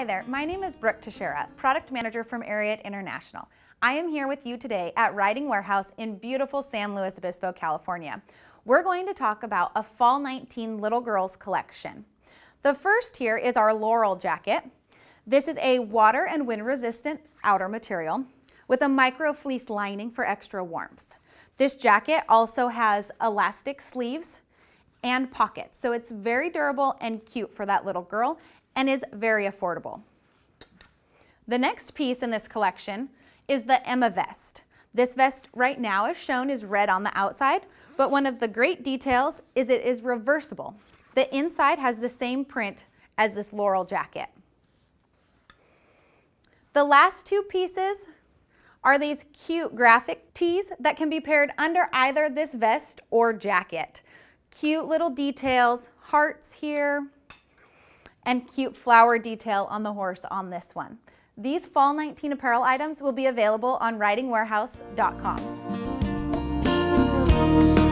Hi there, my name is Brooke Teixeira, Product Manager from Ariat International. I am here with you today at Riding Warehouse in beautiful San Luis Obispo, California. We're going to talk about a Fall 19 Little Girls collection. The first here is our Laurel jacket. This is a water and wind resistant outer material with a micro fleece lining for extra warmth. This jacket also has elastic sleeves and pockets, so it's very durable and cute for that little girl and is very affordable. The next piece in this collection is the Emma vest. This vest right now as shown is red on the outside, but one of the great details is it is reversible. The inside has the same print as this Laurel jacket. The last two pieces are these cute graphic tees that can be paired under either this vest or jacket. Cute little details, hearts here, and cute flower detail on the horse on this one. These Fall 19 apparel items will be available on ridingwarehouse.com.